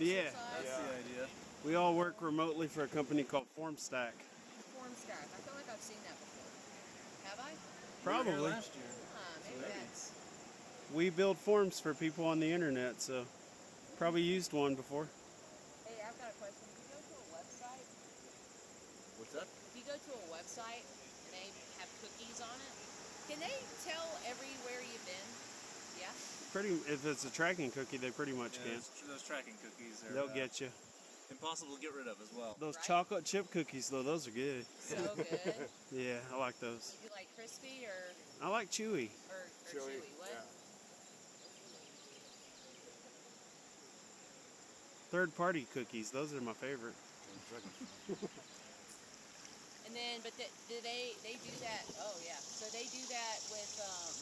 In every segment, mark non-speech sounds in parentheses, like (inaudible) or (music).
Yeah. exercise. That's the idea. We all work remotely for a company called FormStack. Form stack. I feel like I've seen that before. Have I? We Probably. last year. Huh, maybe maybe. that's. We build forms for people on the internet, so probably used one before. Hey, I've got a question. If you go to a website, What's that? if you go to a website and they have cookies on it, can they tell everywhere you've been? Yeah. Pretty, if it's a tracking cookie, they pretty much Yeah, can. those, those tracking cookies are They'll uh, get you. impossible to get rid of as well. Those Right. chocolate chip cookies, though, those are good. So good. (laughs) Yeah, I like those. you like crispy or I like chewy. or, or Chewy, chewy? What? yeah. Third party cookies, those are my favorite. (laughs) And then, but the, do they they do that? Oh yeah. So they do that with um,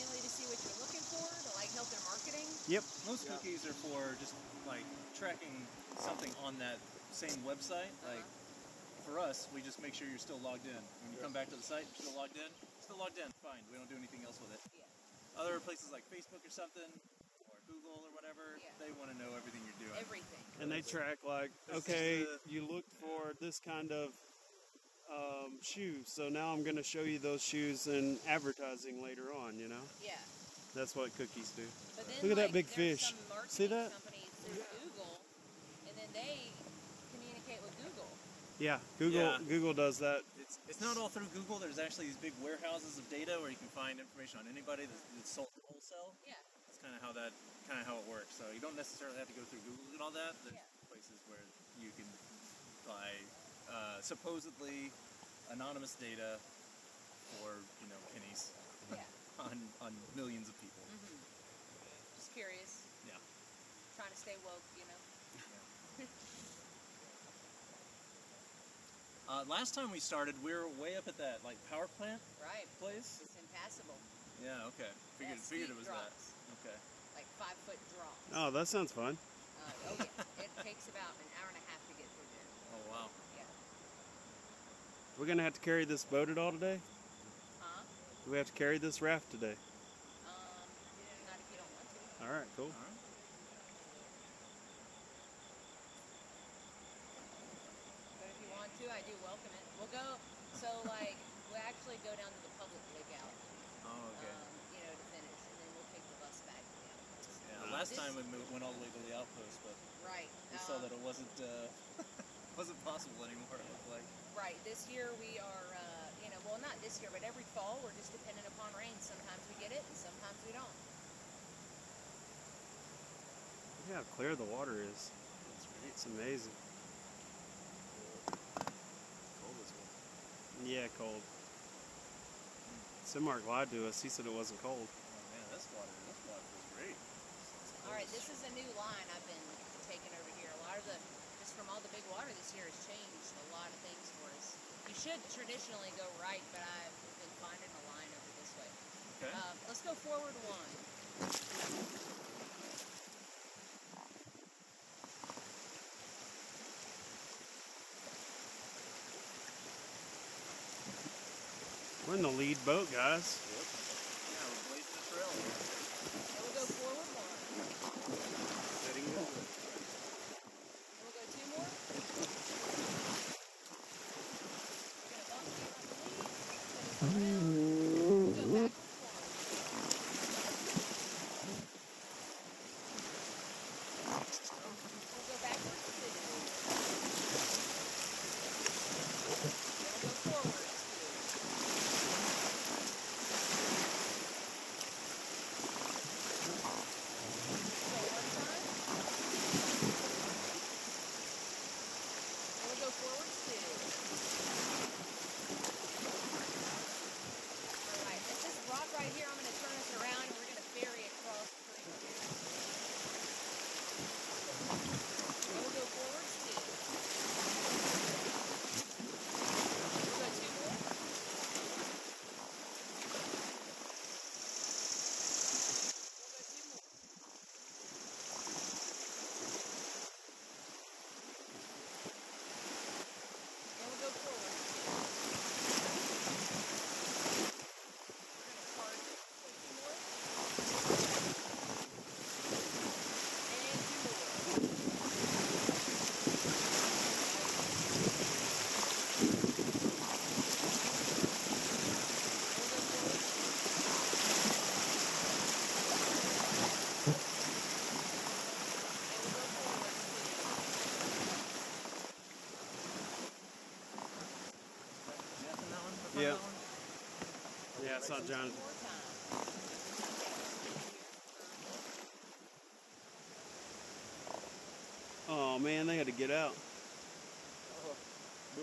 mainly to see what you're looking for to like help their marketing. Yep. Most Yeah. cookies are for just like tracking something on that same website. Uh-huh. Like for us, we just make sure you're still logged in. When you come back to the site, you're still logged in. Still logged in. Fine. We don't do anything else with it. Yeah. Other places like Facebook or something, or Google or whatever, Yeah. they want to know everything you're doing. Everything. And they track like, okay, the- you looked for this kind of um, shoes, so now I'm going to show you those shoes in advertising later on. You know, Yeah. that's what cookies do. But then, Look at that big fish. Some marketing See that? Companies through Google, and then they communicate with Google. Yeah, Google Yeah. Google does that. It's, it's not all through Google. There's actually these big warehouses of data where you can find information on anybody that's, that's sold wholesale. Yeah. That's kind of how that kind of how it works. So you don't necessarily have to go through Google and all that. There's Yeah. places where you can buy uh, supposedly anonymous data for you know pennies Yeah. (laughs) on on millions of people. hmm Just curious. Yeah. Trying to stay woke, you know. (laughs) Uh, last time we started, we were way up at that like power plant Right. place. It's impassable. Yeah. Okay. Figured Yeah, figured steep it was drops. that. Okay. Like five foot drop. Oh, that sounds fun. Uh, oh yeah. it takes about an hour and a half to get through there. Oh wow. Yeah. We're gonna have to carry this boat at all today. Huh? Do we have to carry this raft today? Um, not if you don't want to. All right, cool. All right. But if you want to, I do welcome it. We'll go. So like, we'll actually go down to the public lookout. Oh okay. Um, you know, to finish, and then we'll take the bus back to the outpost. Yeah, last This- time we moved, went all the way to the outpost, but Right. we saw um, that it wasn't uh, (laughs) wasn't possible anymore. It looked like. Right. This year we are, uh, you know, well, not this year, but every fall we're just dependent upon rain. Sometimes we get it, and sometimes we don't. Look how clear the water is. That's. It's amazing. Cold as well. Yeah, cold. Simmark lied to us. He said it wasn't cold. Oh man, this water, this water is great. All right. This is a new line I've been taking over here. A lot of the, just from all the big water this year, has changed a lot of things for us. You should traditionally go right, but I've been finding a line over this way. Okay. Um, let's go forward one. We're in the lead boat, guys. One? Yeah, John. Oh man, they had to get out. Boo.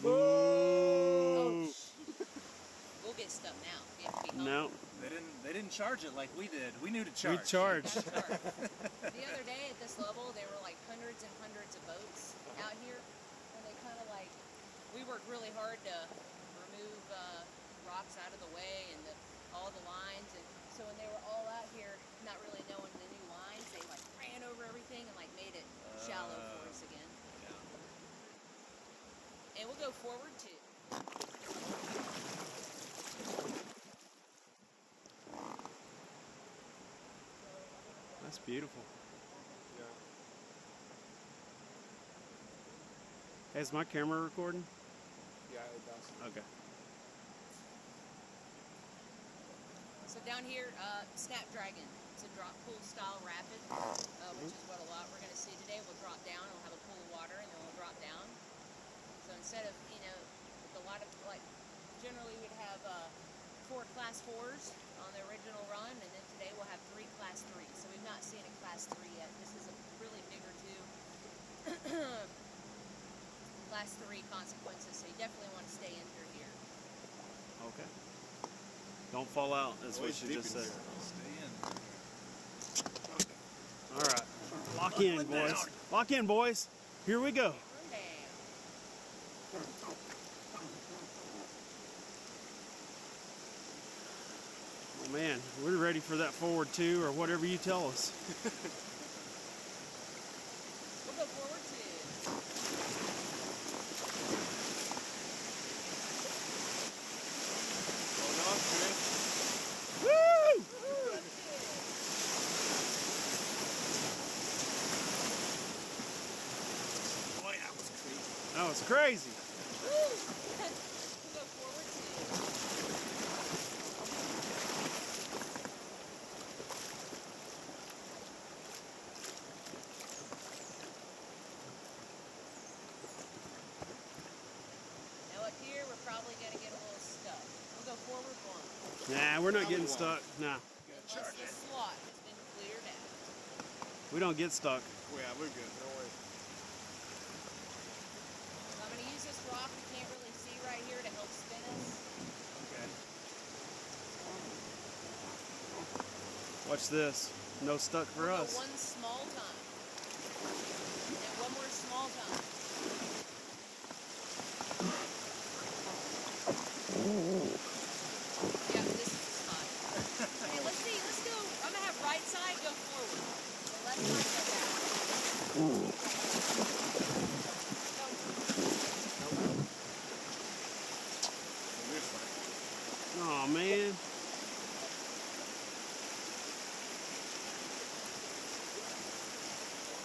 Boo! Oh, (laughs) we'll get stuck now. We have to be home. No, They didn't. They didn't charge it like we did. We knew to we charge. charged. Got charged. (laughs) the other day at this level, there were like hundreds and hundreds of boats out here, and they kind of like we worked really hard to remove uh, rocks out of the way and the, all the lines, and so when they were all out here, not really knowing the new lines, they like ran over everything and like made it shallow for us again. Yeah. And we'll go forward too. That's beautiful. Yeah. Is my camera recording? Yeah, it does. Okay. So down here, uh, Snapdragon. It's a drop pool style rapid, uh, which is what a lot we're going to see today. We'll drop down, we'll have a pool of water, and then we'll drop down. So instead of, you know, with a lot of, like, generally we'd have uh, four class fours on the original run, and then today we'll have three class threes. So we've not seen a class three yet. This is a really bigger two. (coughs) class three consequences, so you definitely want to stay in through here. Okay. Don't fall out, is what Always you just in said. All right. Lock in, boys. Lock in, boys. Here we go. Oh man, we're ready for that forward two or whatever you tell us. (laughs) We'll go forward two. Hold on, Chris. Woo! Boy, that was crazy. That was crazy. we'll go forward two. Now up here, we're probably gonna get a little stuck. We'll go forward one. Nah, we're not getting stuck. Nah, Unless the slot has been cleared out. we don't get stuck. Yeah, we're good. No worries. So I'm gonna use this rock we can't really see right here to help spin us. Okay. Watch this. No stuck for us. one small time. And one more small time. Yeah, this is the spot. Okay, let's see. Let's go. I'm gonna have right side go forward. The left side go back. We're fine. Oh man.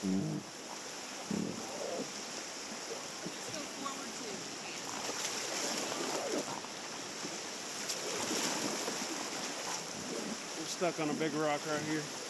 Let's go forward too. if you can. We're stuck on a big rock right here.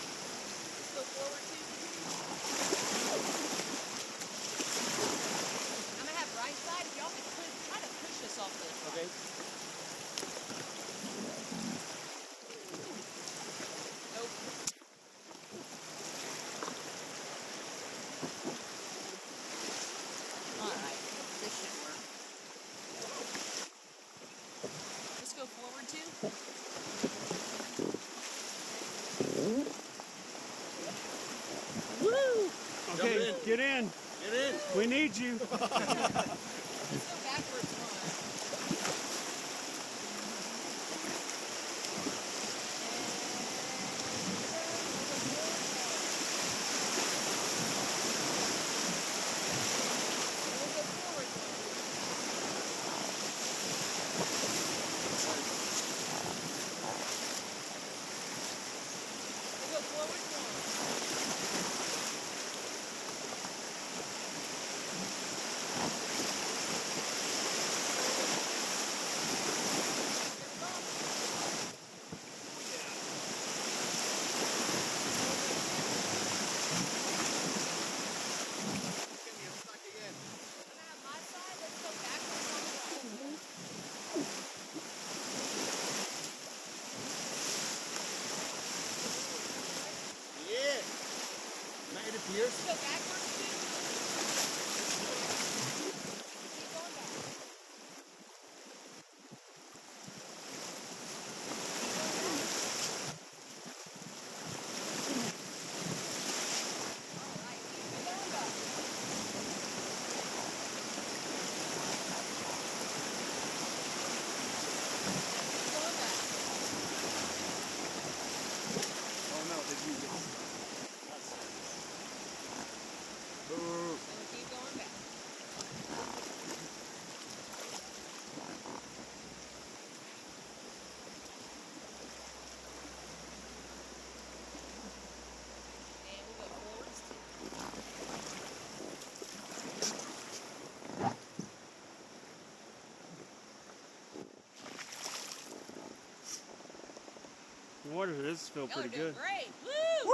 The water does feel pretty good. great. Woo!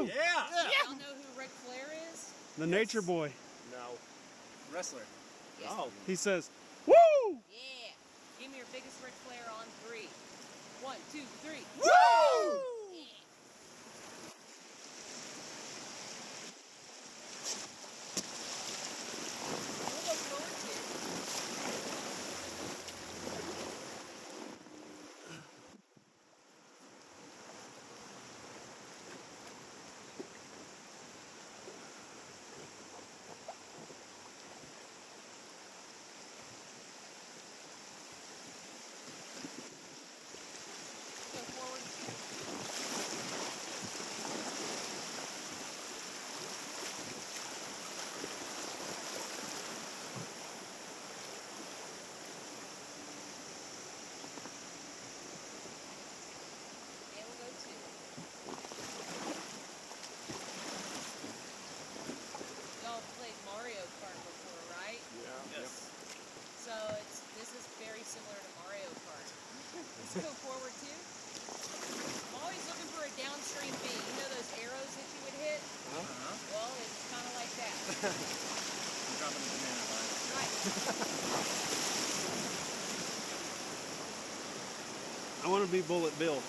Woo! Yeah. Y'all know who Ric Flair is? The nature boy. No. Wrestler. Yes. Oh. He says, Woo! Yeah. Give me your biggest Ric Flair on three. One, two, three. Woo! Yeah. We'll go forward two. Go forward two. And we'll go two. Y'all played Mario Kart before, right? Yeah. Yes. So it's this is very similar to Mario Kart. Let's go forward too. I'm always looking for a downstream V. You know those arrows that you would hit? Uh-huh. Well, it's kind of like that. I'm dropping the banana bar. Right. I want to be Bullet Bill.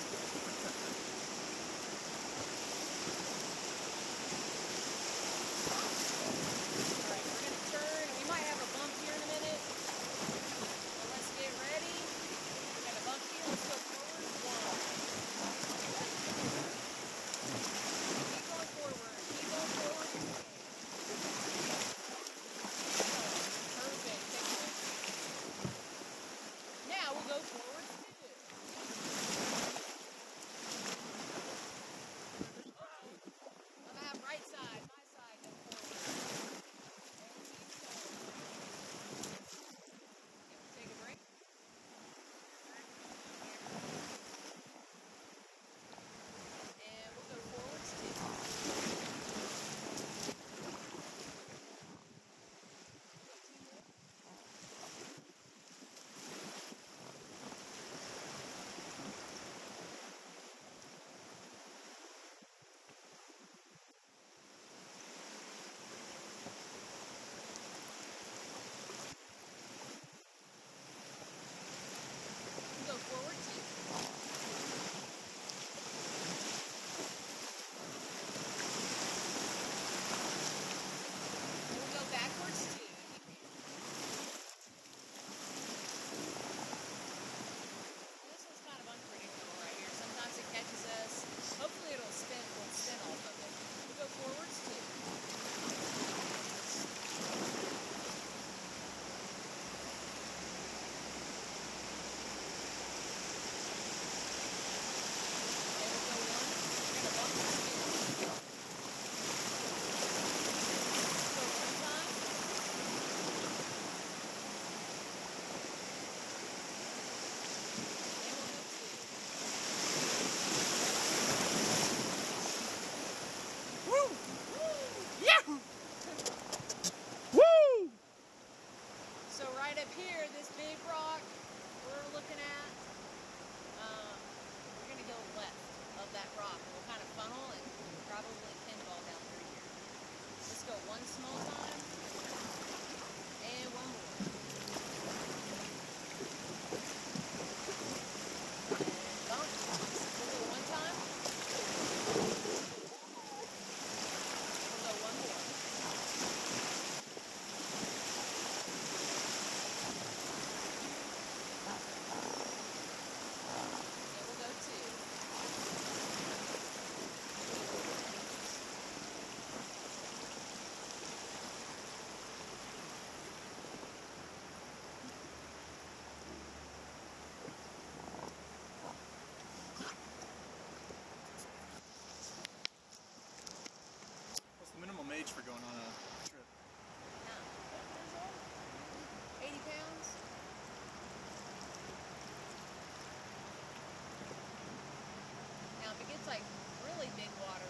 It's like really big water,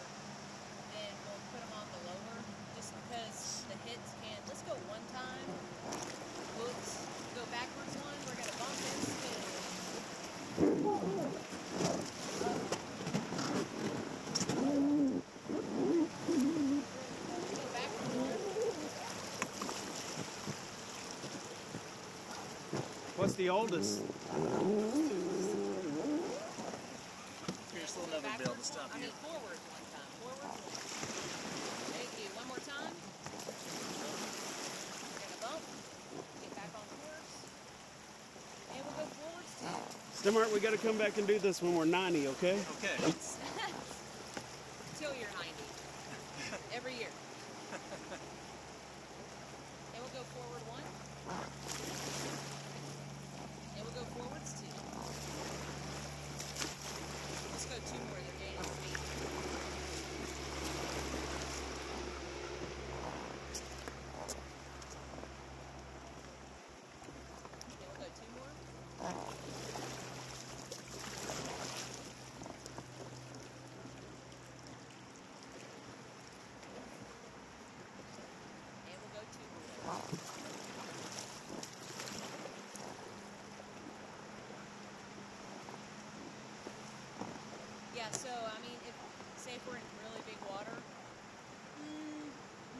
then we'll put them on the lower, just because the hits can. Let's go one time. Oops. Go backwards one. We're gonna bump and spin. Go backwards one. What's the oldest? Here, still Go never be able to backwards stop one. I you. mean forward one time. Forward. Thank you. One more time. We're gonna bump. Get back on course. And we'll go forwards too. Stemart, we got to come back and do this when we're 90, okay? Okay. Till you're 90. Every year. And we'll go forward one. And we'll go forwards two. Let's go two more. They're gaining speed. Then we'll go two more. And we'll go two more. Yeah, so I mean, if say if we're in really big water, mm,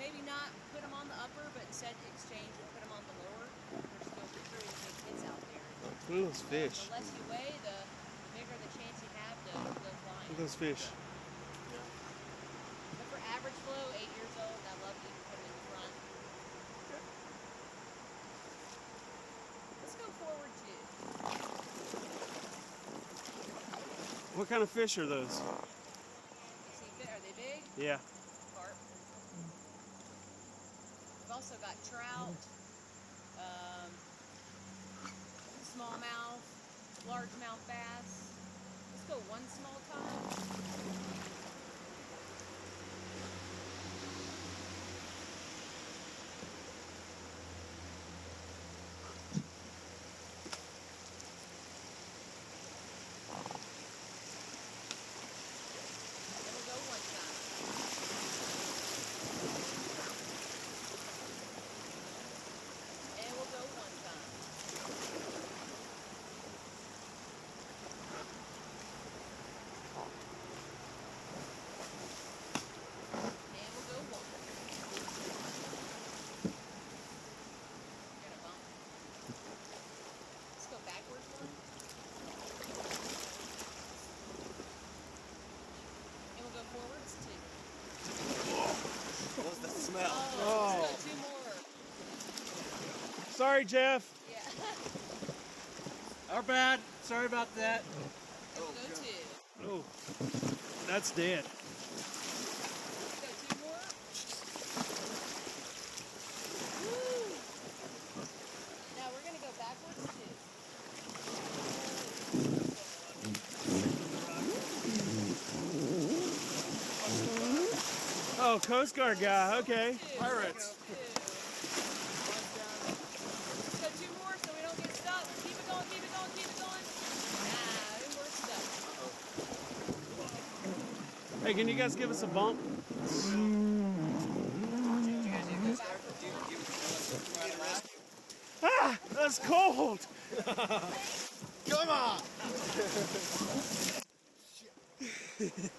maybe not put them on the upper, but instead exchange and put them on the lower. There's still pretty big hits out there. Look at those fish. The less you weigh, the, the bigger the chance you have to flying. Look at those fish. But for average flow, eight years old, I love you can put them in the front. Let's go forward too. What kind of fish are those? You see, fi- are they big? Yeah. Carp. We've also got trout, um, smallmouth, largemouth bass. Let's go one small time. Then we'll go one time. And we'll go one time. And we'll go one. We're gonna bump. Let's go backwards one. And we'll go forwards two. What was that smell? Oh, let's go two more. Sorry, Jeff. Yeah. Our bad. Sorry about that. And we'll go two. Oh, that's dead. Let's go two more. Woo! Now we're gonna go backwards too. Oh, Coast Guard guy. Okay. Pirates. Two. Let's go two more so we don't get stuck. Keep it going, keep it going, keep it going. Nah, then we're stuck. Hey, can you guys give us a bump? Ah, that's cold. Come on! (laughs)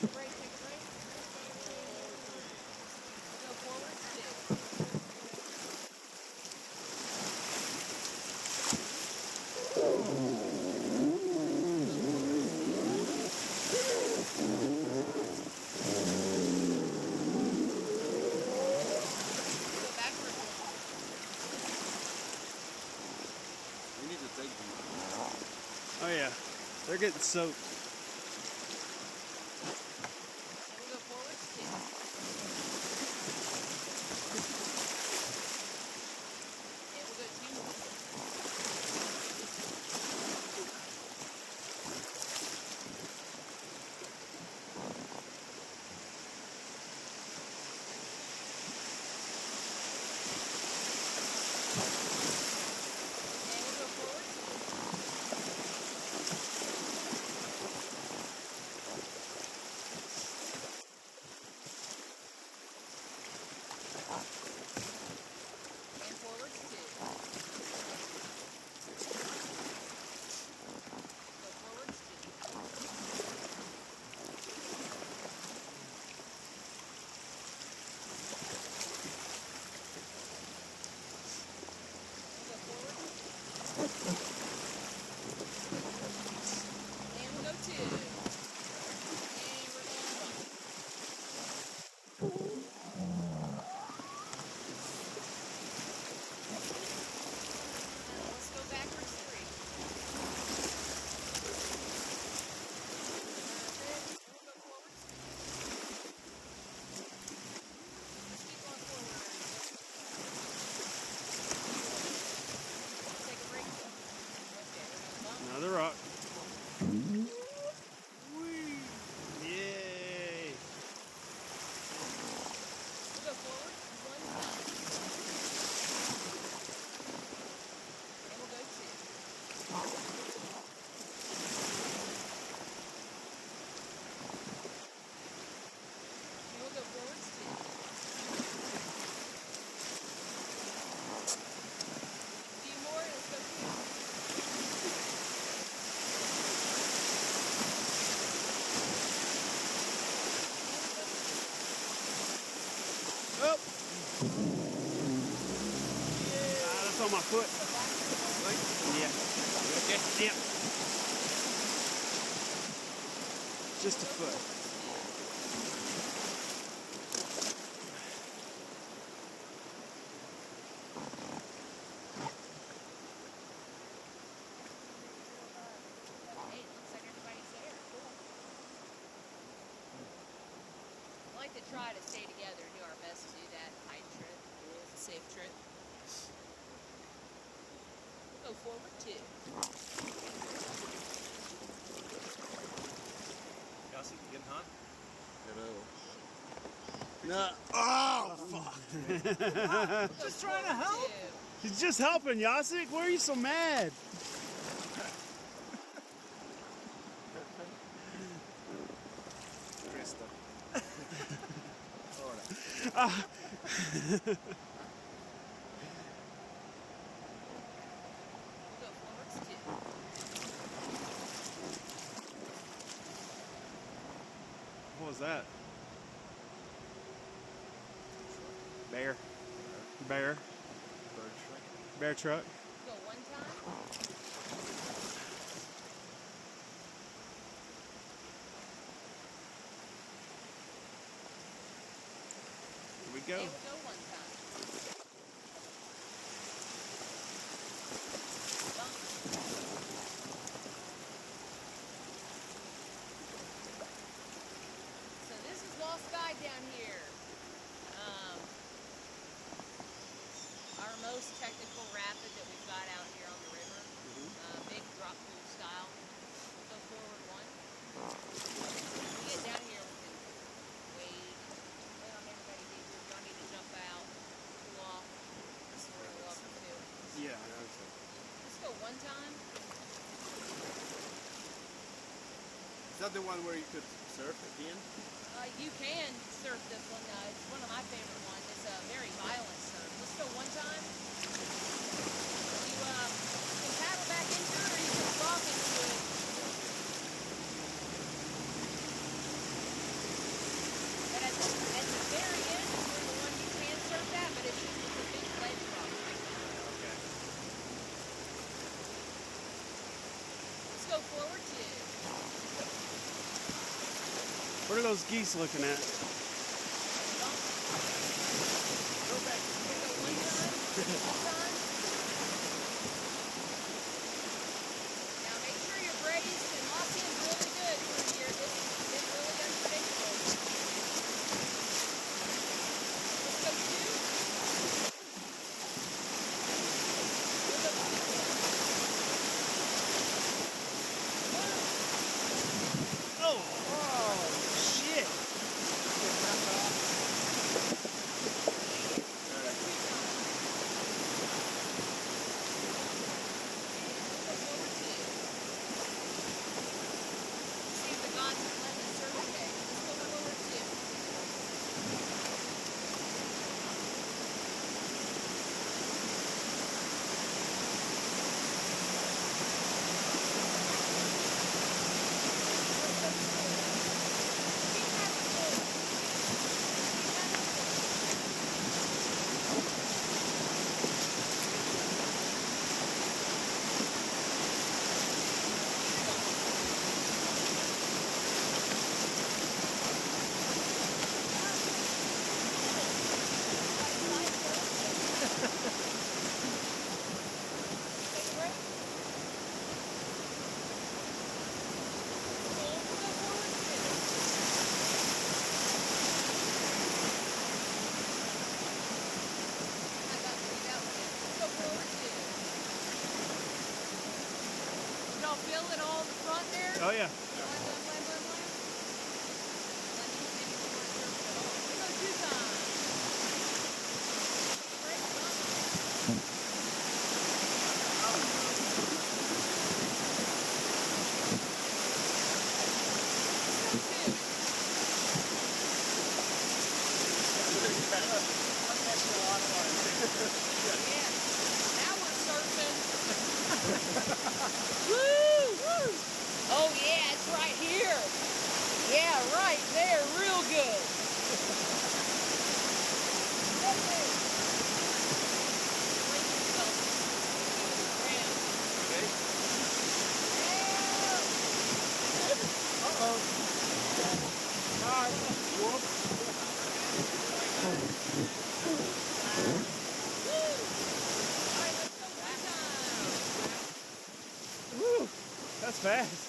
Break, take a break. Go forwards two. Go backwards one. We need to take them. Oh yeah, they're like to try to stay together and do our best to do that hike trip. A safe trip. Go forward too. Kelsey, you getting hot? Hello. No. Oh, fuck. (laughs) just trying to help. He's just helping, Yasik. Why are you so mad? what was that? Bear. Bear. Bear truck. Go one time. we go. that the one where you could surf at the end? Uh, you can surf this one. Uh, it's one of my favorite ones. It's a very violent surf. Let's go one time. What are those geese looking at? Fast.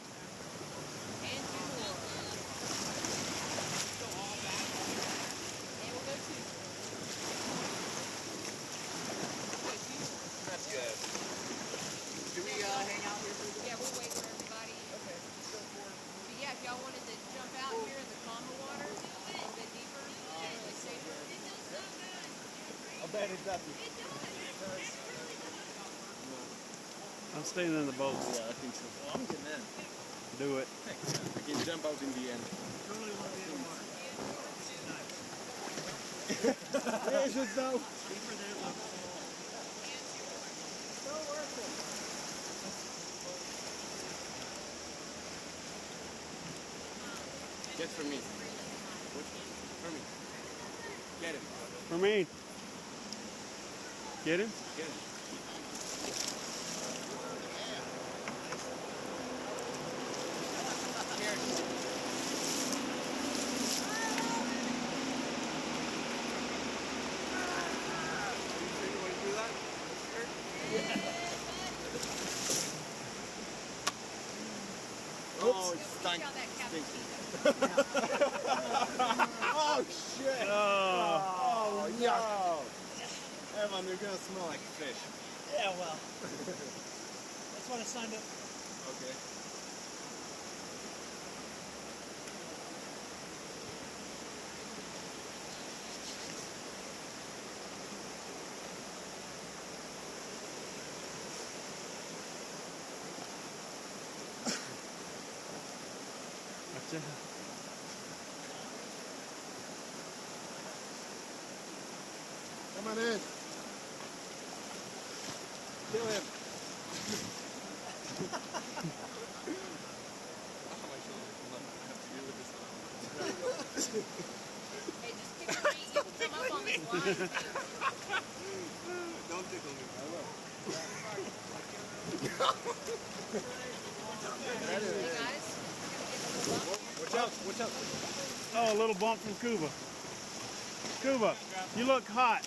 And two more. And we'll go two. Go two more. That's good. Do we uh, hang out here for a bit? Yeah, we'll wait for everybody. Okay, let's go for it. But yeah, if y'all wanted to jump out here in the calmer water, a little bit deeper, generally safer. I bet it doesn't. I'm staying in the boat. Yeah, I think so. Well, I'm getting in. Do it. I can jump out in the end. Totally want to be in the water. Is it though? Deeper there, look. Get for me. For me. Get him. For me. Get him? Get him. Oh, it's See stunk. how that cappuccino. Oh shit! Oh. Oh no! Evan, you're gonna smell like fish. Yeah, well. That's what I signed up for. Okay. Gotcha. Come on in. Kill him. Don't tickle me. I will. Watch out! Watch out! Oh, a little bump from Cuba. Cuba, you look hot.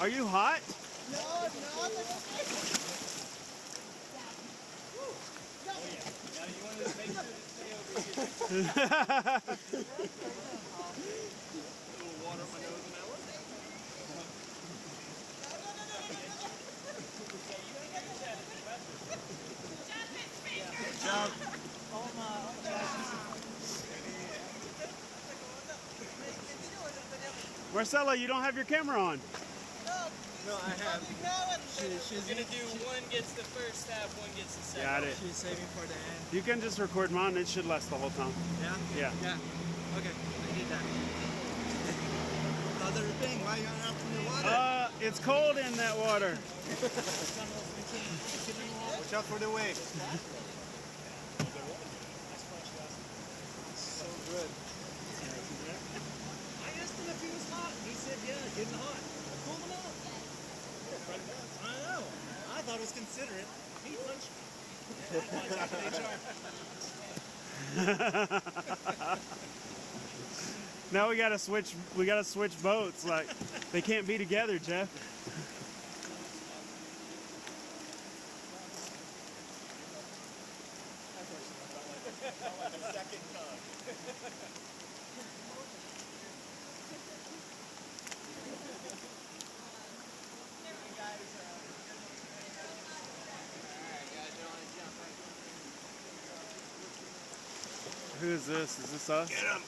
are you hot? No, no. Marcella, you don't have your camera on. No, I have. She, she's gonna do one gets the first half, one gets the second. Got it. She's saving for the end. You can just record mine. It should last the whole time. Yeah? Yeah. Yeah. Okay, I did that. Other thing, why you not out the water? Uh, it's cold in that water. (laughs) Watch out for the waves. (laughs) so good. I asked him if he was hot. He said, yeah, getting hot. I pulled him out. I know. I it considerate. He punched me. Now we gotta switch. We gotta switch boats. Like they can't be together, Jeff. This? Is this us? Get him!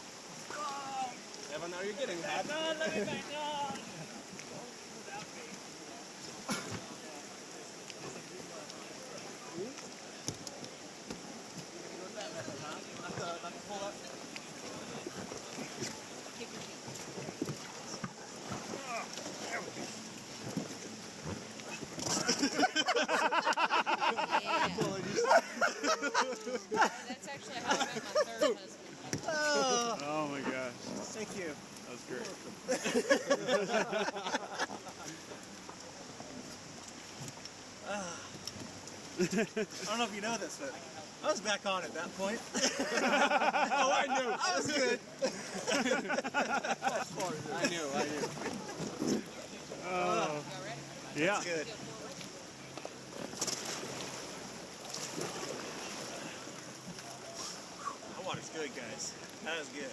Evan, are you getting hot? No, let me back. No. Kick your feet. That's actually how I met my third husband. Oh, Oh my gosh, thank you. that was great. I don't know if you know this, but I was back on at that point. (laughs) Oh, I knew. I was good. I knew. I knew. Oh, Y'all ready? yeah. Good. That water's good, guys. That is good.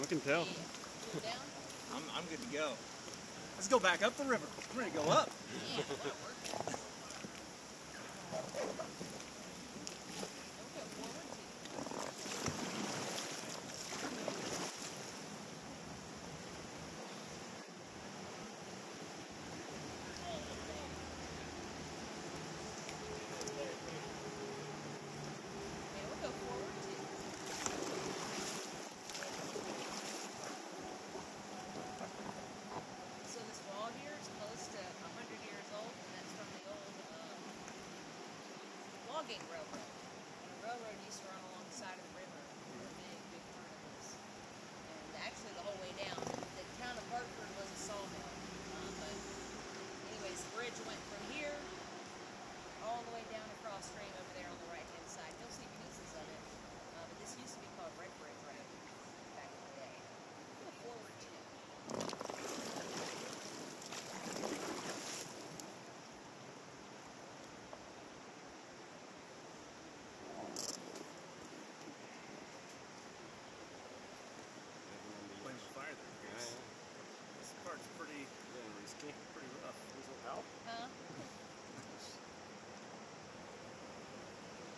We can tell. Yeah. Cool down. I'm, I'm good to go. Let's go back up the river. I'm ready to go up. Yeah, that'll work. Don't go forward too. Yeah, we'll go forward too. So this wall here is close to 100 years old, and that's from the old um, logging railroad. And the railroad used to run along the side of the river. It was a big, big part of this. And actually, the whole way down, the town of Hartford was a sawmill. Um, but anyways, the bridge went from here all the way down across stream over there on the right hand side. You'll see pieces of it. Uh, but this used to be called Red Bridge Road back in the day. Go forward too. Playing with fire there, guys. This part's pretty, pretty rough. Huh? Just taking a break. Let's go forward too. This is a great example of stuff changing. Like this rock beach here on the right used to not be here. Um, it was flat. You could look all the way downstream around the next river bend, and now there's significant elevation drop through here.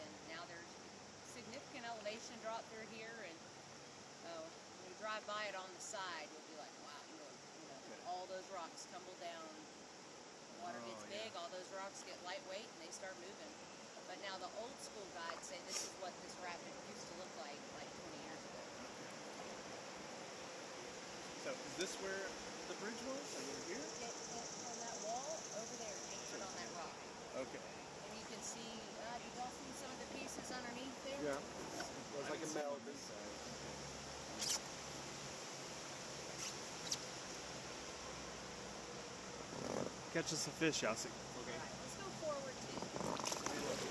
And now there's significant elevation drop through here and oh, when drive by it on the side, you'll be like, wow, you know, you know all those rocks tumble down. Water gets Oh, yeah. Big, all those rocks get lightweight, and they start moving. But now the old school guides say this is what this rapid used to look like like 20 years ago. So, is this where the bridge was? Over here? It, it, on that wall over there, on that rock. Okay. And you can see, uh, you all see some of the pieces underneath there? Yeah. It was like a metal this side. Catch us a fish, Yossi. Okay. Alright, let's go forward too.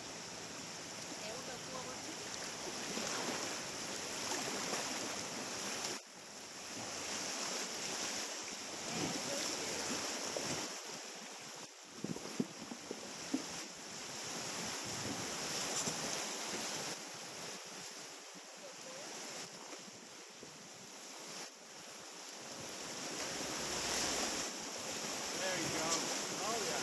Okay, we'll go forward too. And go through. There you go. Oh yeah.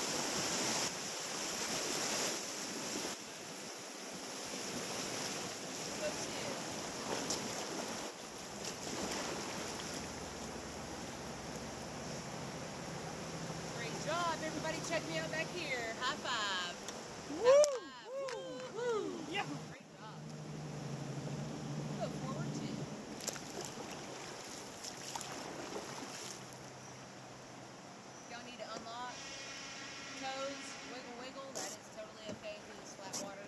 Go to. Great job, everybody. Check me out back here. High five. Woo! Woo! Woo! Yeah. Great job. Go forward two. Y'all need to unlock toes, wiggle, wiggle. That is totally okay through this flat water.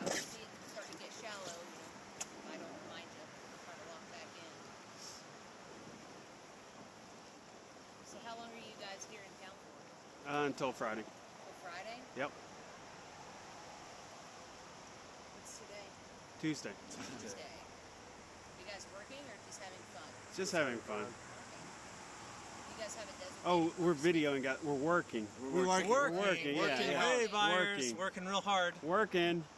Now we see it start to get shallow. I don't mind you. Try to lock back in. So how long are you guys here in town for? Uh, until Friday. Till Friday? Yep, What's today? Tuesday. Tuesday. You guys working or just having fun? Just having fun. You guys have a designated Oh, we're videoing. Got we're working. We're working. We're working. Yeah, Working yeah. out. Hey, buyers, Working. working real hard. Working. (laughs)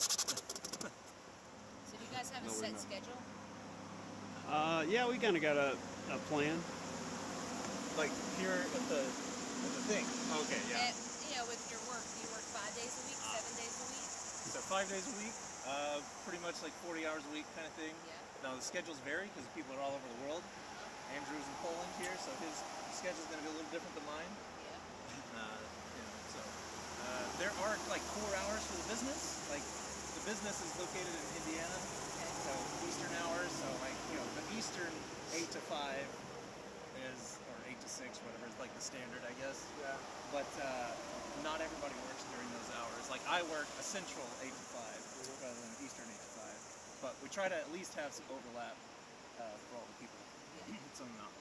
So do you guys have a No, we're set schedule? Uh, yeah, we kind of got a, a plan. Like here at the the thing. Okay, yeah. And, you know, with your work, do you work five days a week, seven days a week? So five days a week, uh, pretty much like 40 hours a week kind of thing. Yeah. Now the schedules vary because people are all over the world. Andrew's in Poland here, so his schedule's going to be a little different than mine. Yeah. (laughs) Uh, you know, so uh, there are like core hours for the business. Like the business is located in Indiana, Okay. so Eastern hours. So like you know, the Eastern eight to five is eight to six, whatever is like the standard, I guess. Yeah. But uh, not everybody works during those hours. Like I work a central eight to 5 rather than Eastern eight to five. But we try to at least have some overlap uh, for all the people. Yeah. (clears throat) so not.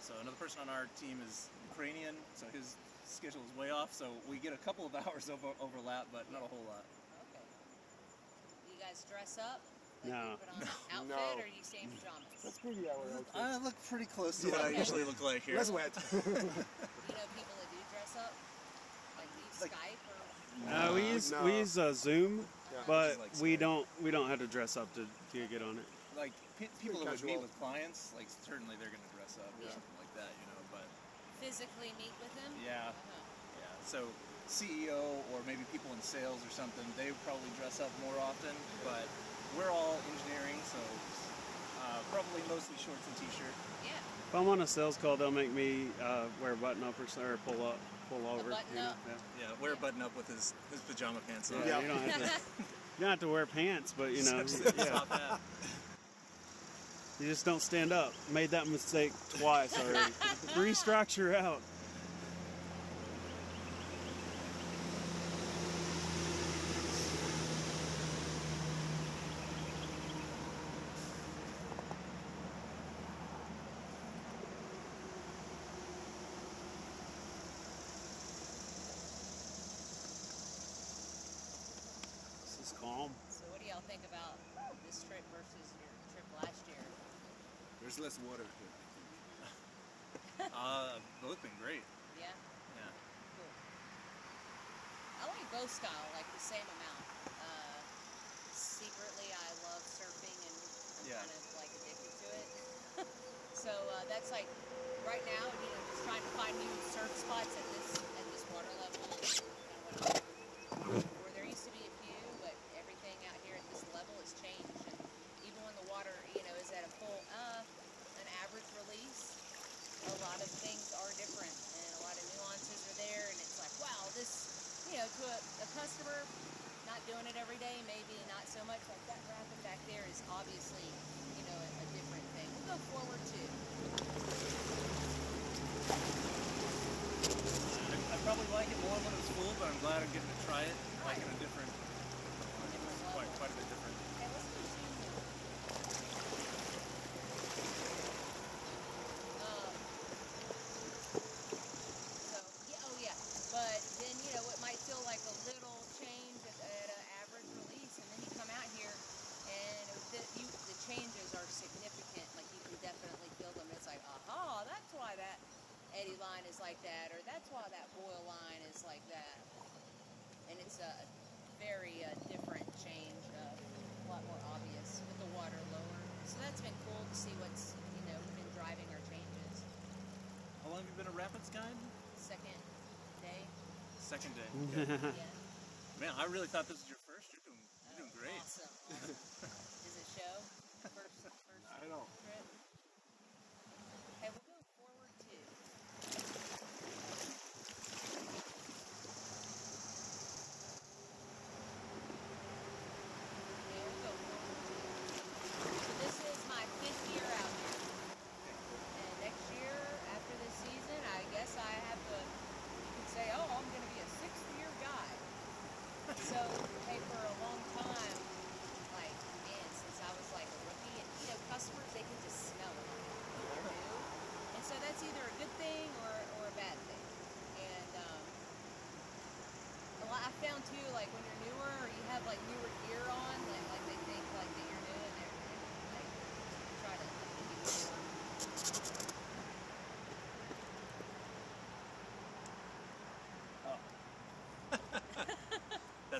So another person on our team is Ukrainian, so his schedule is way off. So we get a couple of (laughs) hours over, overlap, but not a whole lot. Okay. You guys dress up? Like No. You put on an outfit, No. or do you stay in pajamas? That's pretty hour outfit. I look pretty close to what I usually look like here. Less wet. (laughs) You know people that do dress up? Like do you Like- Skype or? Uh, we use No. we use uh, Zoom, Yeah. but Like we don't we don't have to dress up to, to get on it. Like pe- people that would meet with clients, like certainly they're gonna dress up or something like that, you know. But Physically meet with them? yeah, Uh-huh. yeah. So CEO or maybe people in sales or something, they probably dress up more often. But we're all engineering, so uh, probably mostly shorts and t-shirt. Yeah. If I'm on a sales call, they'll make me uh, wear a button up or, or pull up, pull over. button you know, up? Yeah. Yeah, wear a button up with his, his pajama pants on. Yeah, Yeah. You don't have to. (laughs) You don't have to wear pants, but you (laughs) know, yeah, you just don't stand up. Made that mistake twice already. (laughs) Three strikes, you're out. This is calm. So what do y'all think about this trip versus your trip last year? There's less water here. (laughs) i Uh, both been great. Yeah. Yeah. Cool. I like both style, like the same amount. Uh, secretly, I love surfing and I'm Yeah. kind of like addicted to it. (laughs) so uh, that's like right now, you know, just trying to find new surf spots at this water level. is Kind of what I'm where there used to be a few, but everything out here at this level has changed. And even when the water, you know, is at a full, uh, an average release, a lot of things are different and a lot of nuances are there. And it's like, wow, this, you know, to a, a customer not doing it every day, maybe not so much. Like that rapid back there is obviously, you know, a, a different thing. We'll go forward too. I, I probably like it more when it's full, but Glad I'm getting to try it like in a different, quite, quite a bit different. Um, oh. But then, you know, it might feel like a little change at, at an average release, and then you come out here and the, you, the changes are significant. Like, you can definitely feel them. It's like, aha, that's why that eddy line is like that, or that's why that boil line is like that. And it's a very uh, different change, uh, a lot more obvious with the water lower. So that's been cool to see what's, you know, been driving our changes. How long have you been a rapids guide? Second day, Second day. (laughs) yeah. Man, I really thought this was your first. You're doing, you're doing Oh, great. Awesome. awesome. (laughs) Does it show? First, first I don't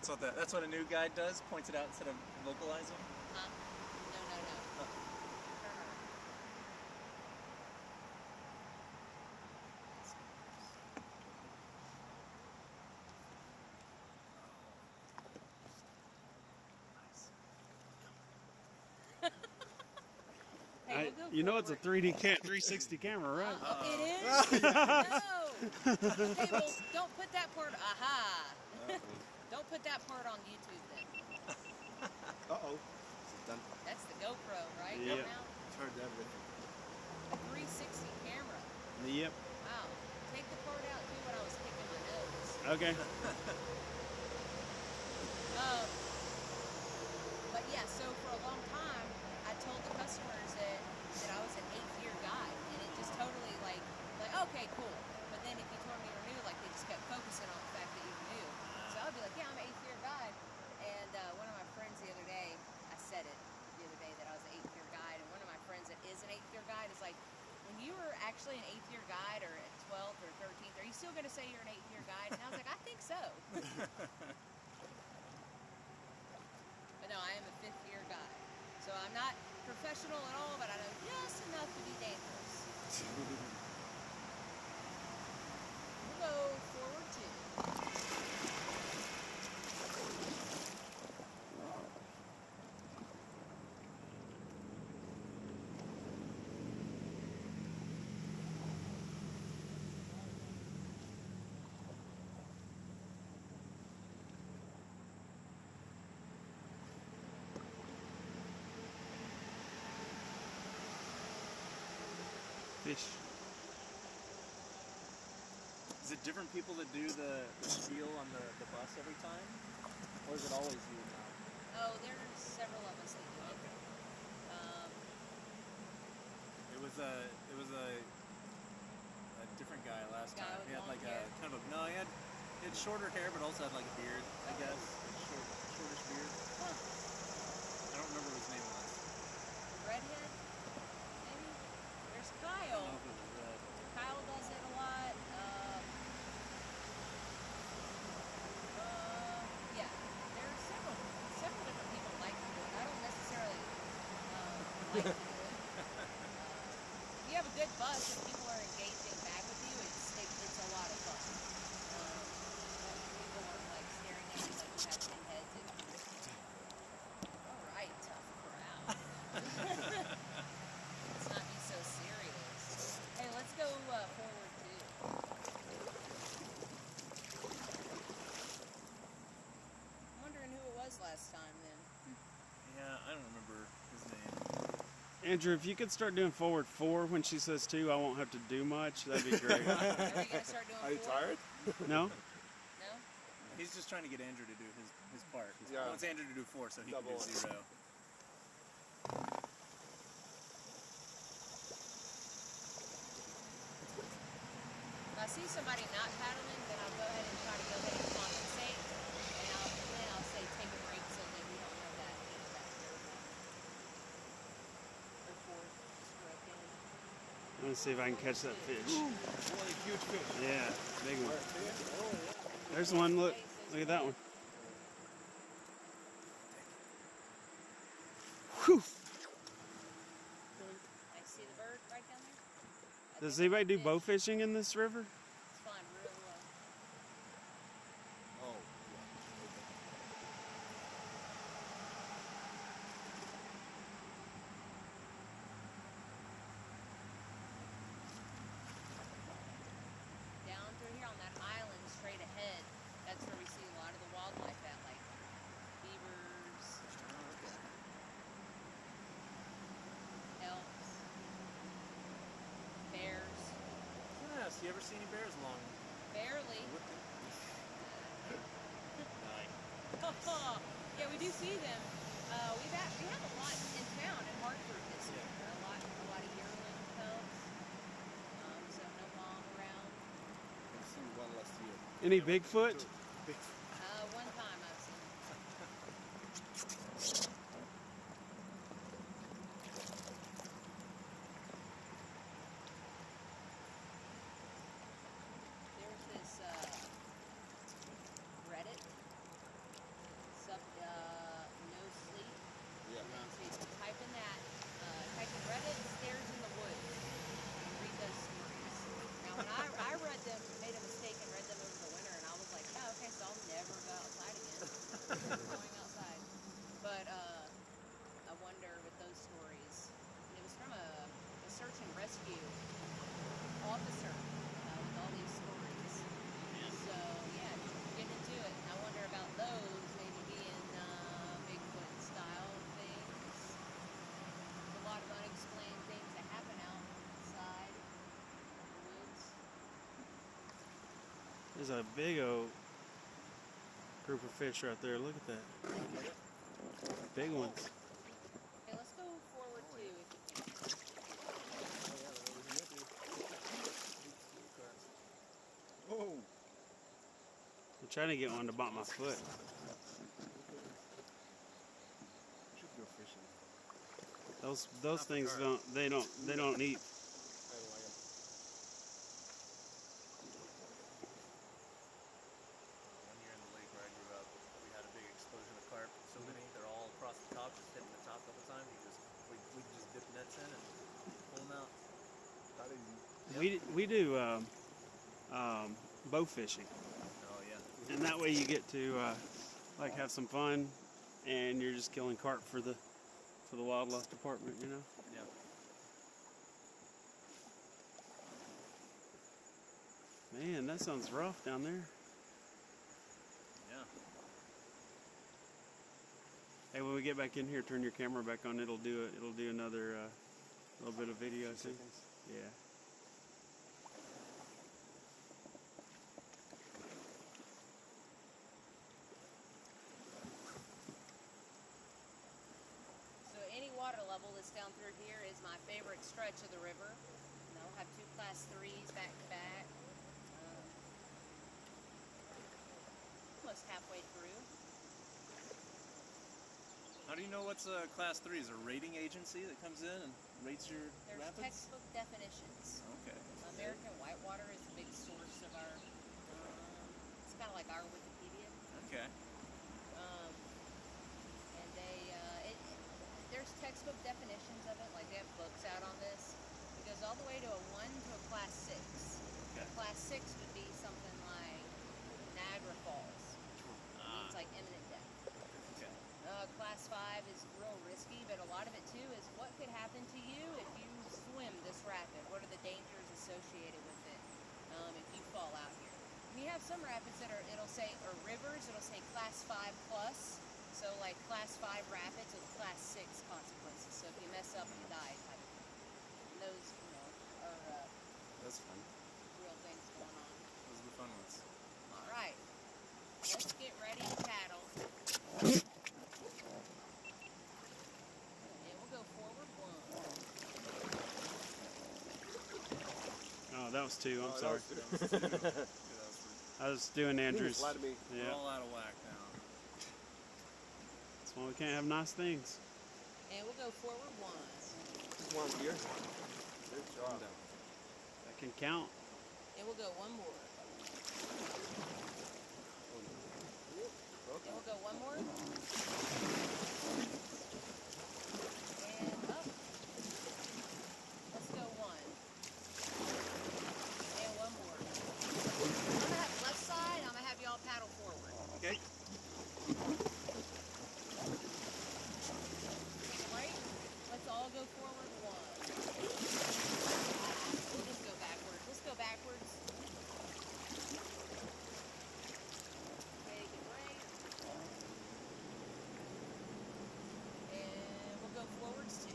That's what the, that's what a new guide does. Points it out instead of vocalizing. You know it's a 3D cam, 360 camera, right? -oh. It is. (laughs) no. hey, well, don't put Yep. Now, Turned everything. a 360 camera. Yep. Wow. Take the part out too when I was picking my nose. Okay. (laughs) Um, but yeah, so for a long time, I told the customers that, that I was an eighth year guide, and it just totally like, like okay, cool. But then if you told me you were new, like they just kept focusing on the fact that you were new. So I'd be like, yeah, I'm an eighth year guide. And uh, one of my friends the other day, I said it the other day that I was an eighth year guide, and one of my friends that is an eighth year guide is like, when you were actually an eighth year guide or at 12th or 13th, are you still going to say you're an eighth year guide? And I was like, I think so. (laughs) But no, I am a fifth year guy. So I'm not professional at all, but I know just enough to be dangerous. (laughs) We'll go forward two. Fish. Is it different people that do the, the spiel on the, the bus every time? Or is it always you now? Oh, there's several of us that do it. Um, It was a it was a a different guy last Guy time. He had like hair? a kind of a no, he had he had shorter hair but also had like a beard, I guess. Short shortish beard. huh, I don't remember what his name was. redhead? Maybe? There's I don't Kyle. know if it was red. Kyle does it a lot. Um, uh, yeah, there are several several different people like to do it. I don't necessarily um, like to do it. (laughs) Uh, you have a good bus and people are engaging back with you, it's it, it's a lot of fun. Um, people are like staring at you like you have ten heads. And, all right, tough crowd. Let's not be so serious. Hey, let's go uh, forward too. I'm wondering who it was last time then. Yeah, I don't remember his name. Andrew, if you could start doing forward four when she says two, I won't have to do much. That'd be great. (laughs) Are we start doing Are you tired? no? No? He's just trying to get Andrew to do his, his part. He Yeah. wants Andrew to do four so he Double can do zero. If I see somebody not paddling, then I'll go ahead and try to go ahead and compensate, and I'll then I'll say take a break so that we don't have that that third one or fourth stroke in. Let's see if I can catch that fish. What huge fish. Yeah, big one. There's one. Look, look at that one. Whew. I see the bird right down there. Does anybody do fish. bow fishing in this river? It's flying real low. Oh. down through here on that island straight ahead, that's where we see a lot of the wildlife at, like beavers, elks, bears. Yes, you ever see any bears along? Barely. Nine. yeah, we do see them. Uh, we've had, we have a lot in town in Hartford this year. A lot, a lot of yearling cubs. Um, so no mom around. I've seen one last year. Any Bigfoot? Big. Uh, one time I've seen. them. There's this uh, Reddit sub uh, no sleep. Yeah. And then so you can type in that, uh, type in Reddit stairs in the woods and read those stories. Now when I, I read them, made a mistake and read them over the winter and I was like, oh, okay, so I'll There's a big old group of fish right there. Look at that. Big ones. Okay, let's go forward too. If you can. Oh, I'm trying to get one to bite my foot. should go fishing. Those those Not things don't they don't they don't eat. I don't like 'em. One year in the lake where I grew up, we had a big explosion of carp. So many, they're all across the top, just hitting the top all the time. You just, we, we could just dip nets in and pull them out. Not easy. We we do um, um, bow fishing, Oh yeah. and that way you get to uh, like have some fun, and you're just killing carp for the for the wildlife department, you know. Yeah. Man, that sounds rough down there. Yeah. Hey, when we get back in here, turn your camera back on. It'll do it. It'll do another uh, little bit of video too. Yeah. So any water level that's down through here is my favorite stretch of the river. You know, have two class threes back to back. Um, almost halfway through. How do you know what's a class three? Is a rating agency that comes in and rates your There's rapids? textbook definitions. Okay. American whitewater is a big source of our. Um, it's kind of like our Wikipedia. Okay. Um, and they, uh, it, there's textbook definitions of it, like they have books out on this. It goes all the way to a one to a class six. Okay. A class six would be something like Niagara Falls. Means Ah. like imminent. Uh, class five is real risky, but a lot of it too is what could happen to you if you swim this rapid. What are the dangers associated with it um, if you fall out here? And you have some rapids that are it'll say or rivers it'll say class five plus. So like class five rapids with class six consequences. So if you mess up, you die. Type of thing. And those you know are uh, That's fun. real things going on. Those are the fun ones. All right, let's get ready to paddle. (laughs) And we'll go forward one. Oh, that was two. I'm Oh, that was good. Yeah, (laughs) that was the- I was doing Andrews. just to me. We're Yeah. all out of whack now. That's why we can't have nice things. And we'll go forward one. One beer. Good job. That can count. And we'll go one more. Oh, and we'll go one more. And up. Let's go one. And one more. I'm gonna have left side, I'm gonna have y'all paddle forward. Okay. Take a break. Let's all go forward one. We'll just go backwards. Let's go backwards. Take a break. And we'll go forwards two.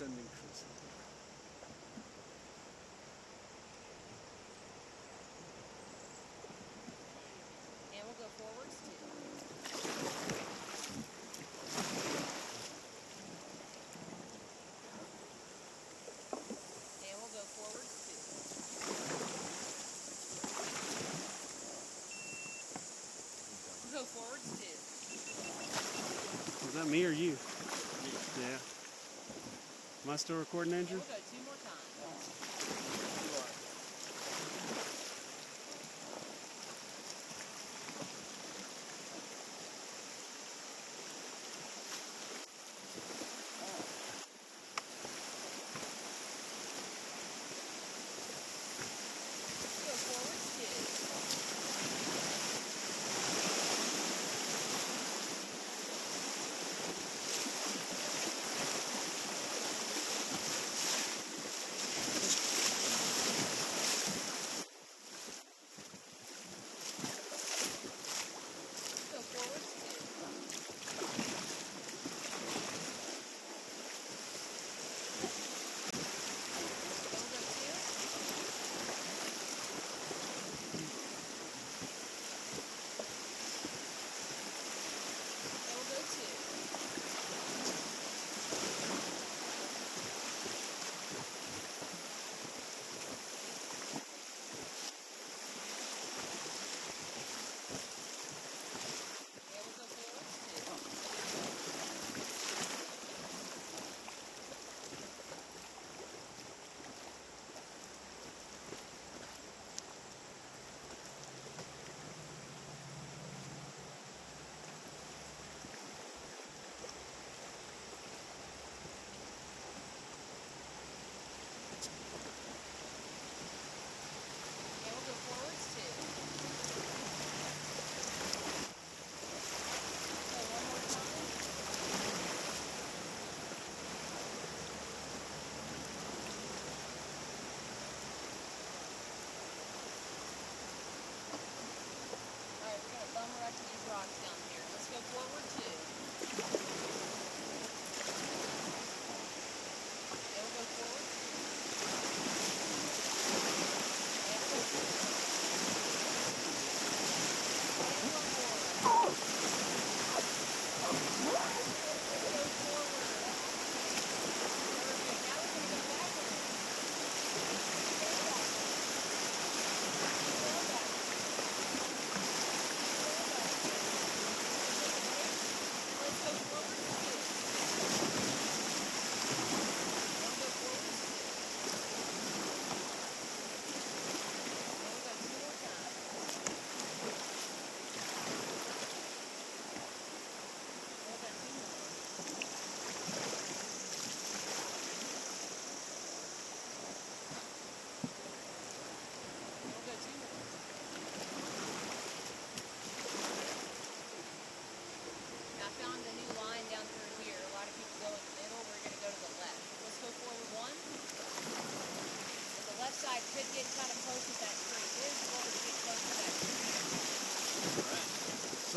Condescending cruise. And we'll go forwards two. And we'll go forwards two. We'll go forwards two. Was that me or you? I still recording, Andrew?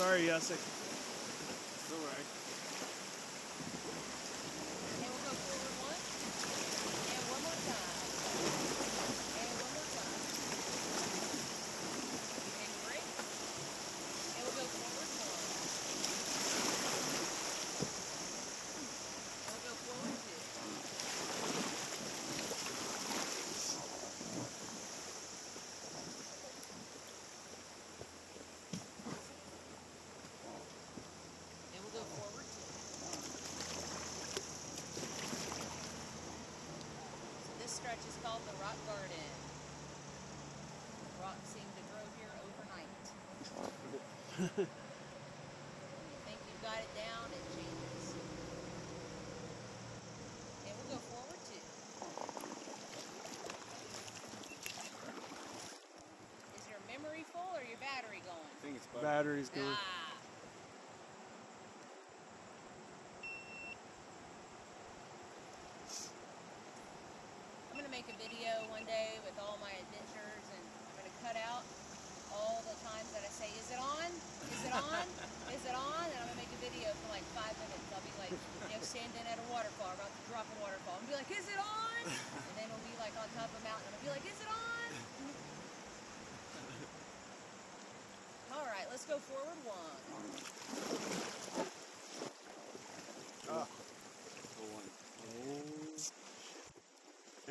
Sorry, Yusik. which is called the Rock Garden. Rocks seem to grow here overnight. you (laughs) think you've got it down, it changes. And we'll go forward too. Is your memory full or your battery going? I think it's battery. Battery's good. Ah.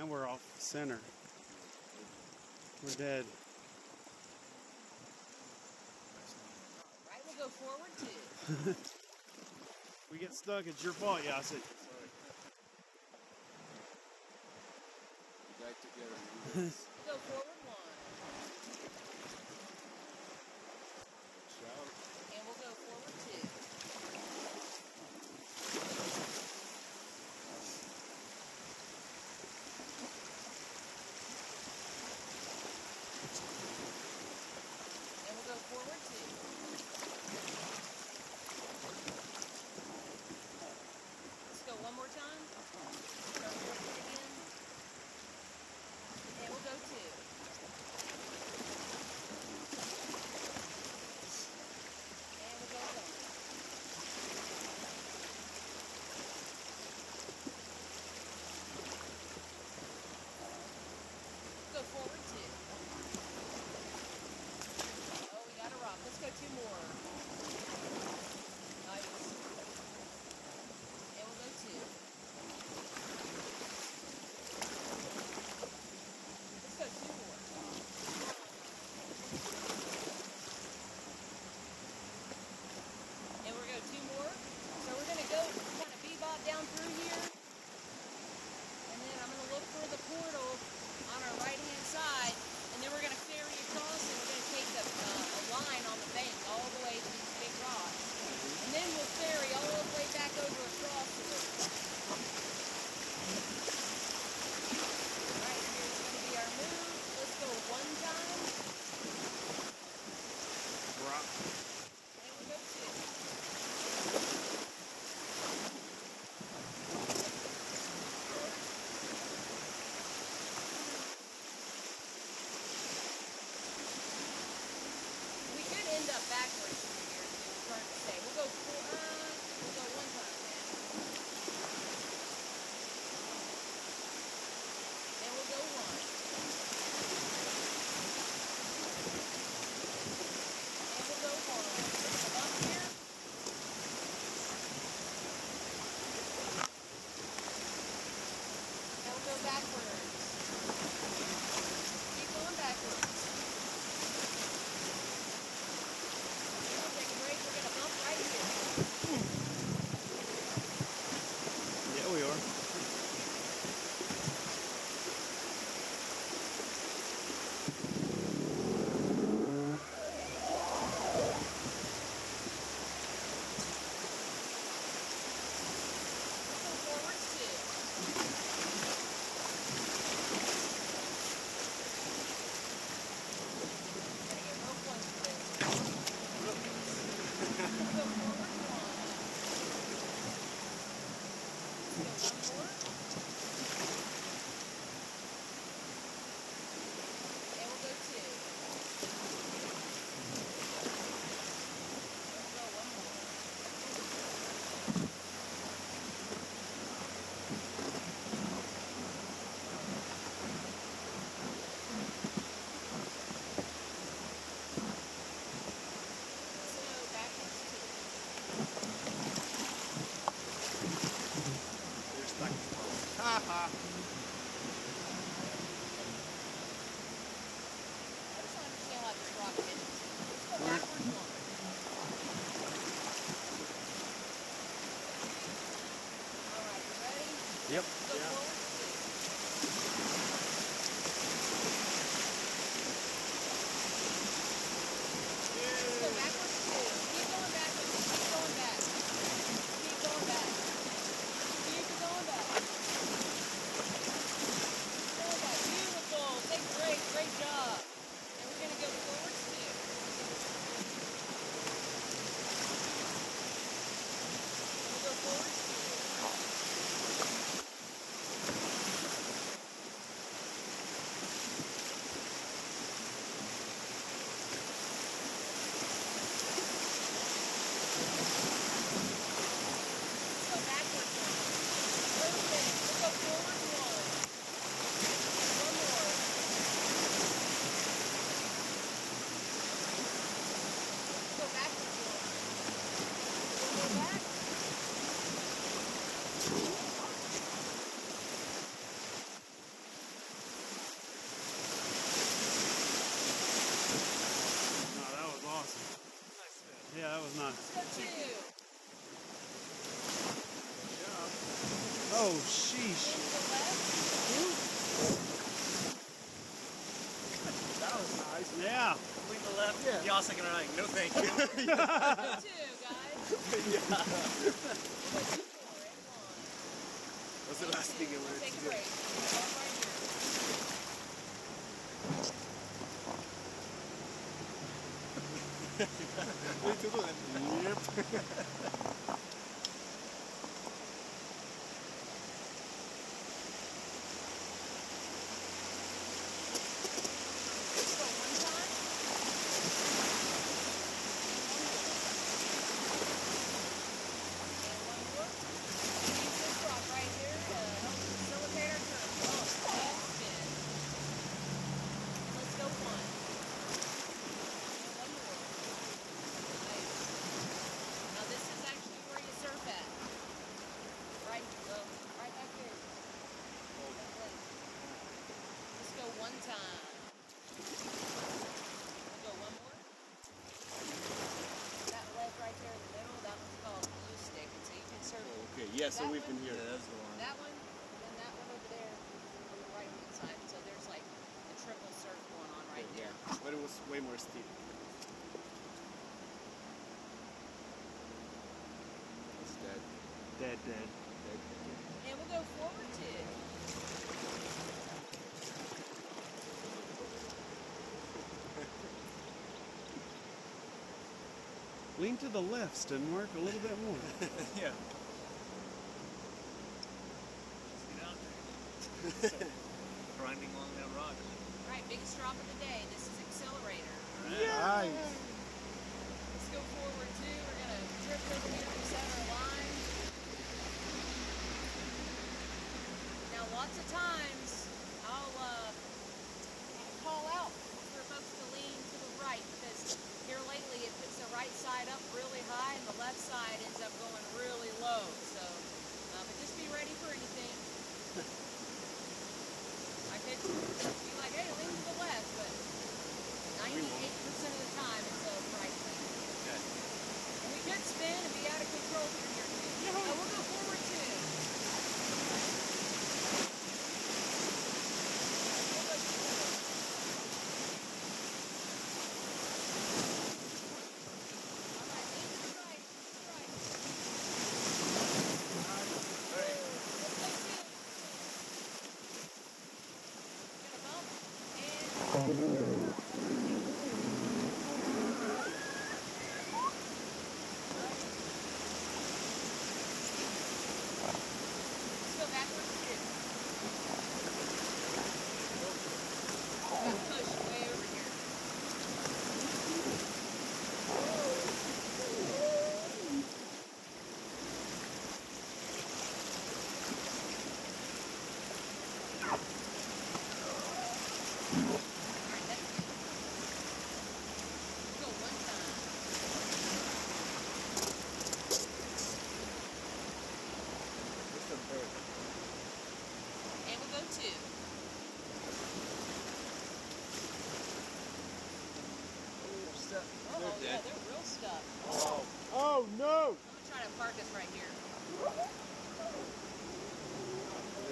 and we're off center. We're dead. Right, we'll go forward too. (laughs) we get stuck, it's your fault, Yassi. Sorry. Back together. (laughs) Oh, sheesh. that was nice. Yeah. Leave the left. Yeah. Yosik and I like, no thank you. (laughs) (laughs) Yeah, so we've been here. Yeah, that's the one. That one, and that one over there on the right hand side. So there's like a triple surf going on right yeah, there. Yeah, but it was way more steep. It's dead. Dead, dead. Dead, dead. And we'll go forward to Lean to the left, Stenmark, a little bit more. (laughs) yeah. (laughs) grinding along that rock. All right, biggest drop of the day. This is accelerator. Right. Yeah. Nice. Let's go forward too. We're gonna drift over here from center line. Now, lots of times Mm-hmm.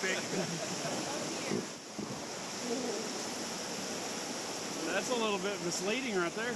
big. That's a little bit misleading right there.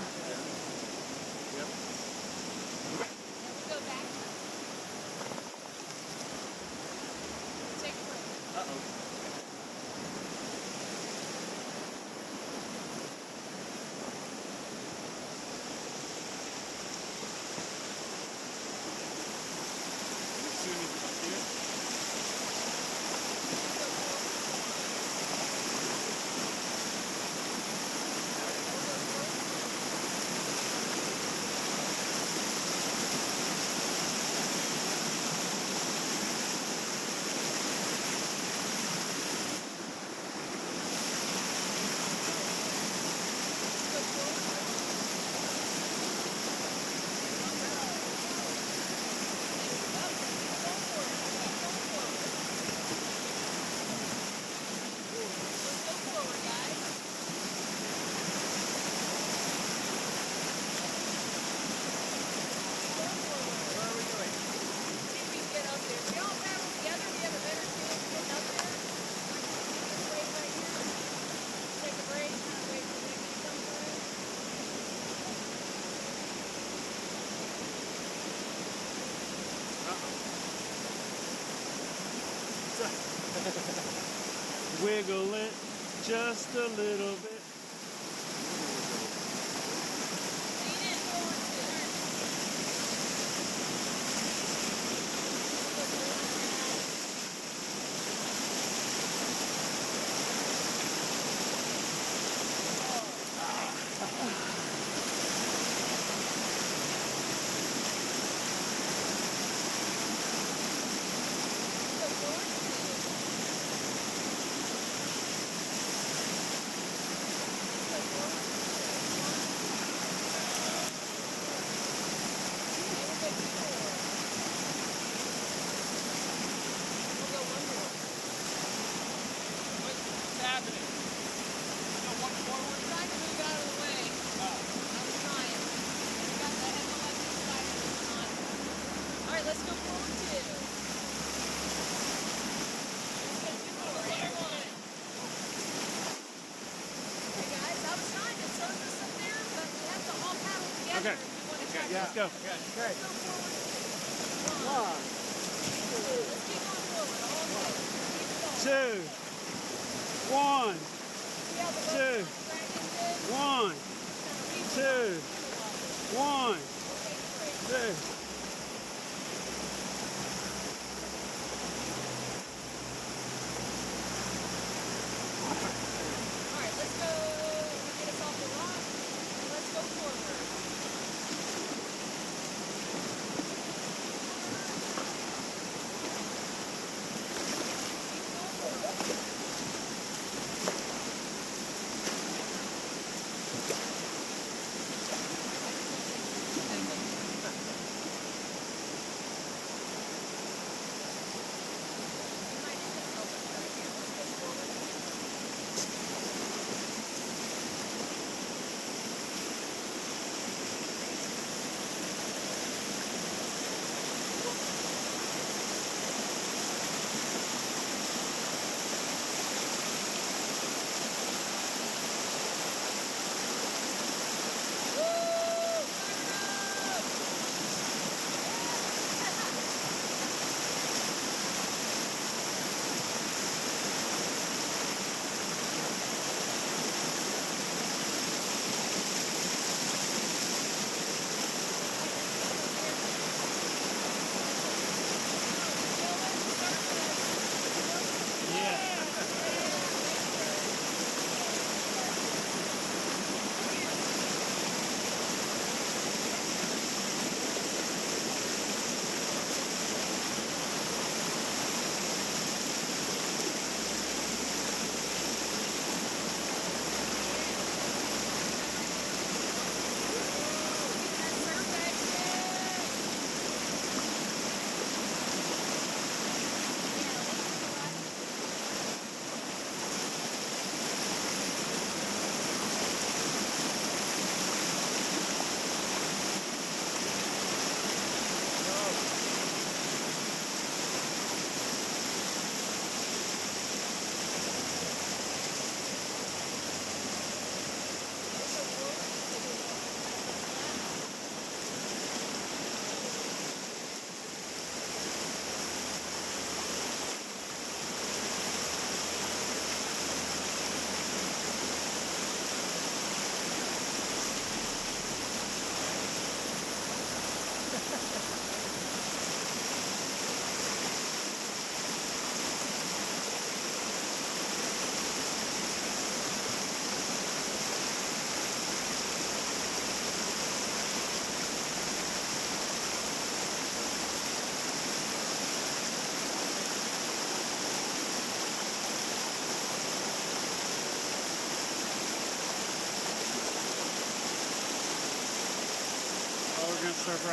just a little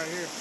right here.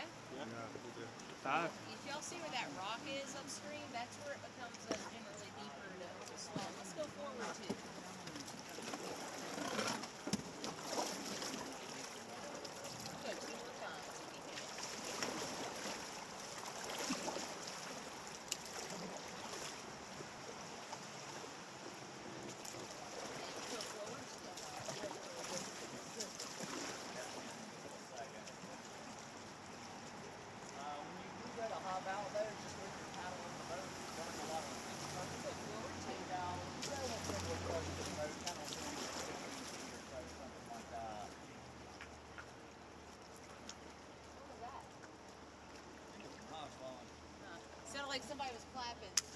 Yeah? Yeah, we do. Ah. If y'all see where that rock is upstream, that's where it becomes a generally deeper to, to. Let's go forward to like somebody was clapping.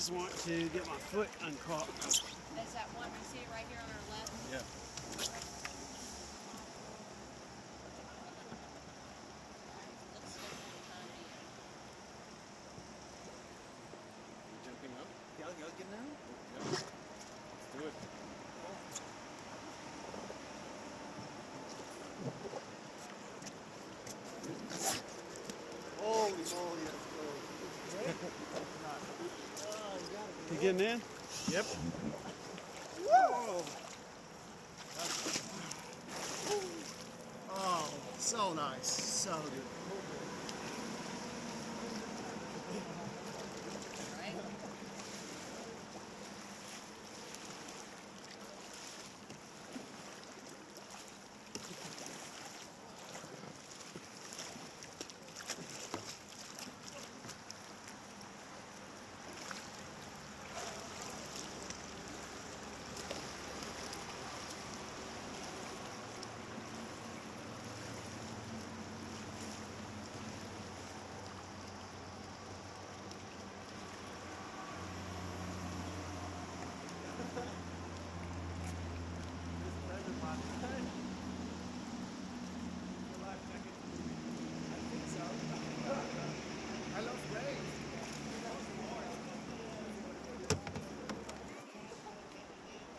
just want to get my foot uncaught. That's that one you see right here on our left? Yeah. in there. Eh?